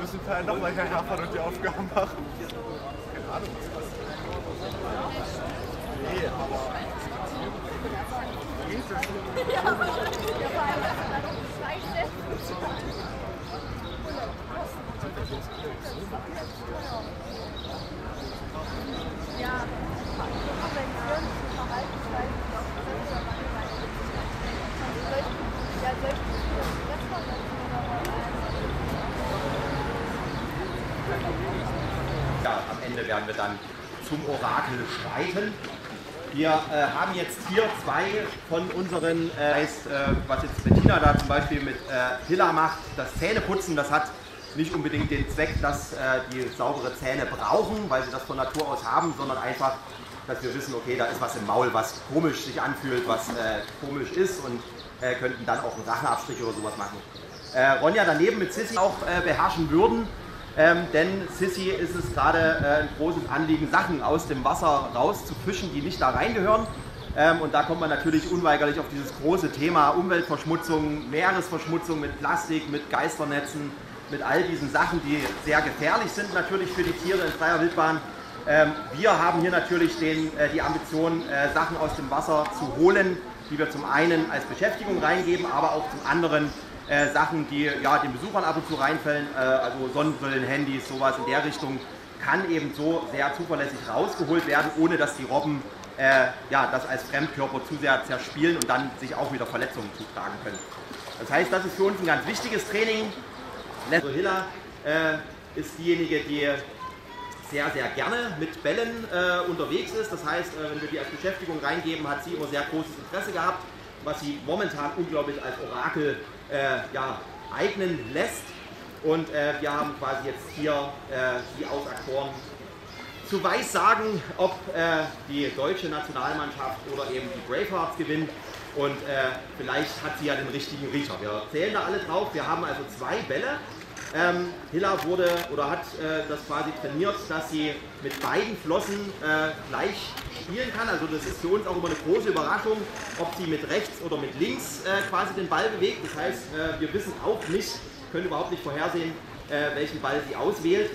Müssen Teil nochmal herfahren und die Aufgaben machen. Keine Ahnung, was ist. Ja, am Ende werden wir dann zum Orakel schreiten. Wir äh, haben jetzt hier zwei von unseren, äh, heißt, äh, was jetzt Bettina da zum Beispiel mit äh, Hilla macht, das Zähneputzen, das hat nicht unbedingt den Zweck, dass äh, die saubere Zähne brauchen, weil sie das von Natur aus haben, sondern einfach, dass wir wissen, okay, da ist was im Maul, was komisch sich anfühlt, was äh, komisch ist und könnten dann auch einen Rachenabstrich oder sowas machen. Ronja daneben mit Sissy auch beherrschen würden, ähm, denn Sissy ist es gerade äh, ein großes Anliegen, Sachen aus dem Wasser rauszufischen, die nicht da reingehören. Ähm, und da kommt man natürlich unweigerlich auf dieses große Thema Umweltverschmutzung, Meeresverschmutzung mit Plastik, mit Geisternetzen, mit all diesen Sachen, die sehr gefährlich sind natürlich für die Tiere in freier Wildbahn. Ähm, wir haben hier natürlich den, äh, die Ambition, äh, Sachen aus dem Wasser zu holen, die wir zum einen als Beschäftigung reingeben, aber auch zum anderen äh, Sachen, die ja, den Besuchern ab und zu reinfällen, äh, also Sonnenbrillen, Handys, sowas in der Richtung, kann eben so sehr zuverlässig rausgeholt werden, ohne dass die Robben äh, ja, das als Fremdkörper zu sehr zerspielen und dann sich auch wieder Verletzungen zutragen können. Das heißt, das ist für uns ein ganz wichtiges Training. Lesso Hiller äh, ist diejenige, die sehr, sehr gerne mit Bällen äh, unterwegs ist. Das heißt, äh, wenn wir die als Beschäftigung reingeben, hat sie immer sehr großes Interesse gehabt, was sie momentan unglaublich als Orakel äh, ja, eignen lässt. Und äh, wir haben quasi jetzt hier äh, die Auserkoren zu Weissagen, ob äh, die deutsche Nationalmannschaft oder eben die Bravehearts gewinnt. Und äh, vielleicht hat sie ja den richtigen Riecher. Wir zählen da alle drauf. Wir haben also zwei Bälle. Ähm, Hilla wurde oder hat äh, das quasi trainiert, dass sie mit beiden Flossen äh, gleich spielen kann. Also das ist für uns auch immer eine große Überraschung, ob sie mit rechts oder mit links äh, quasi den Ball bewegt. Das heißt, äh, wir wissen auch nicht, können überhaupt nicht vorhersehen, äh, welchen Ball sie auswählt.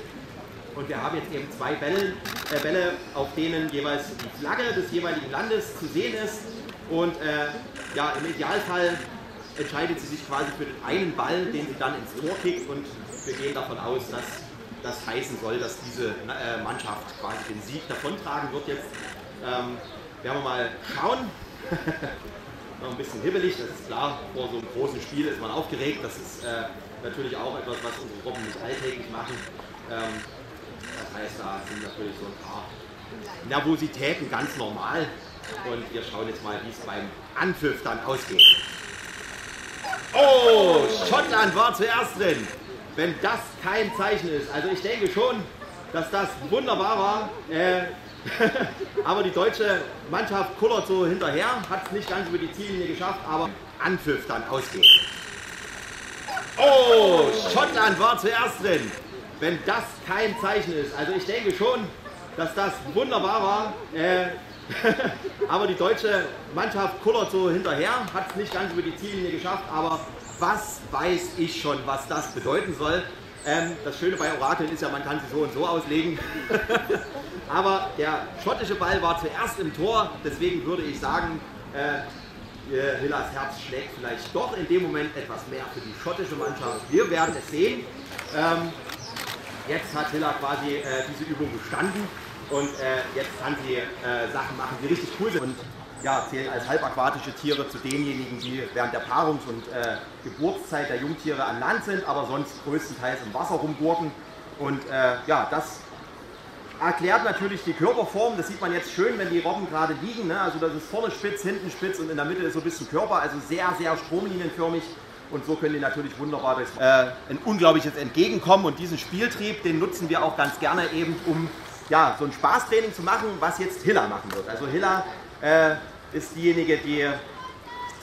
Und wir haben jetzt eben zwei Bälle, äh, Bälle, auf denen jeweils die Flagge des jeweiligen Landes zu sehen ist. Und ja, im Idealfall entscheidet sie sich quasi für den einen Ball, den sie dann ins Tor kickt und wir gehen davon aus, dass das heißen soll, dass diese äh, Mannschaft quasi den Sieg davontragen wird jetzt. Ähm, werden wir mal schauen. Noch ein bisschen hibbelig, das ist klar. Vor so einem großen Spiel ist man aufgeregt. Das ist äh, natürlich auch etwas, was unsere Gruppen nicht alltäglich machen. Ähm, das heißt, da sind natürlich so ein paar Nervositäten ganz normal. Und wir schauen jetzt mal, wie es beim Anpfiff dann ausgeht. Oh, Schottland war zuerst drin. Wenn das kein Zeichen ist. Also ich denke schon, dass das wunderbar war. Äh, aber die deutsche Mannschaft kullert so hinterher, hat es nicht ganz über die Ziellinie geschafft, aber Anpfiff dann ausgeht. Oh, Schottland war zuerst drin. Wenn das kein Zeichen ist. Also ich denke schon, dass das wunderbar war. Äh, aber die deutsche Mannschaft kullert so hinterher, hat es nicht ganz über die Ziellinie geschafft, aber was weiß ich schon, was das bedeuten soll. Ähm, das Schöne bei Orakeln ist ja, man kann sie so und so auslegen. aber der schottische Ball war zuerst im Tor, deswegen würde ich sagen, äh, Hillas Herz schlägt vielleicht doch in dem Moment etwas mehr für die schottische Mannschaft. Wir werden es sehen. Ähm, jetzt hat Hilla quasi äh, diese Übung bestanden. Und äh, jetzt kann sie äh, Sachen machen, die richtig cool sind und ja, zählen als halbaquatische Tiere zu denjenigen, die während der Paarungs- und äh, Geburtszeit der Jungtiere an Land sind, aber sonst größtenteils im Wasser rumgurken. Und äh, ja, das erklärt natürlich die Körperform. Das sieht man jetzt schön, wenn die Robben gerade liegen. Ne? Also das ist vorne spitz, hinten spitz und in der Mitte ist so ein bisschen Körper, also sehr, sehr stromlinienförmig. Und so können die natürlich wunderbar durchs äh, ein unglaubliches Entgegenkommen. Und diesen Spieltrieb, den nutzen wir auch ganz gerne eben, um ja, so ein Spaßtraining zu machen, was jetzt Hilla machen wird. Also Hilla äh, ist diejenige, die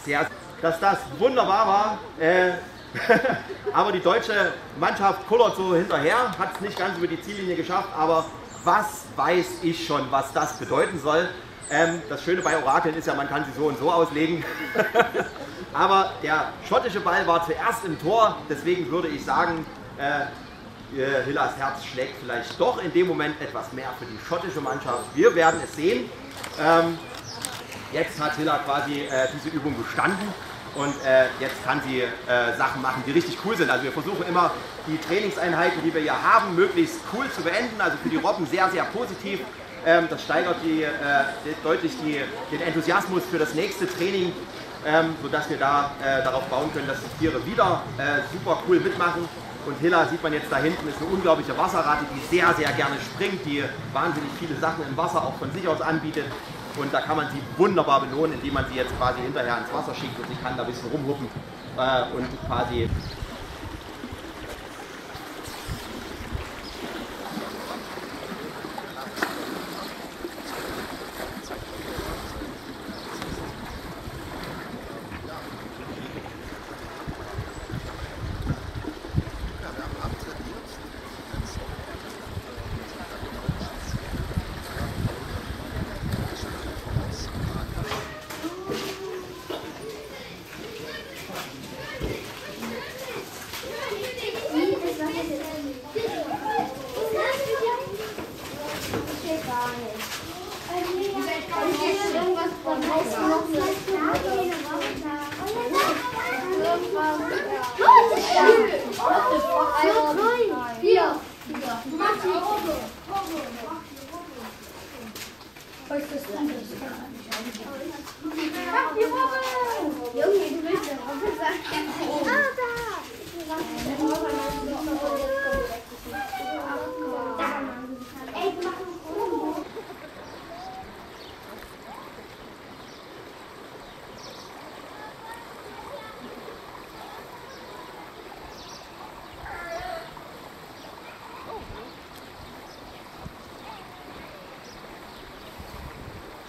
sehr, dass das wunderbar war. Äh, aber die deutsche Mannschaft kullert so hinterher, hat es nicht ganz über die Ziellinie geschafft, aber was weiß ich schon, was das bedeuten soll. Ähm, das Schöne bei Orakeln ist ja, man kann sie so und so auslegen. aber der schottische Ball war zuerst im Tor, deswegen würde ich sagen, äh, Hillas Herz schlägt vielleicht doch in dem Moment etwas mehr für die schottische Mannschaft. Wir werden es sehen. Ähm, jetzt hat Hilla quasi äh, diese Übung bestanden und äh, jetzt kann sie äh, Sachen machen, die richtig cool sind. Also wir versuchen immer die Trainingseinheiten, die wir hier haben, möglichst cool zu beenden. Also für die Robben sehr, sehr positiv. Ähm, das steigert die, äh, deutlich die, den Enthusiasmus für das nächste Training, ähm, sodass wir da äh, darauf bauen können, dass die Tiere wieder äh, super cool mitmachen. Und Hilla sieht man jetzt da hinten, ist eine unglaubliche Wasserratte, die sehr, sehr gerne springt, die wahnsinnig viele Sachen im Wasser auch von sich aus anbietet. Und da kann man sie wunderbar belohnen, indem man sie jetzt quasi hinterher ins Wasser schickt und sie kann da ein bisschen rumhuppen äh, und quasi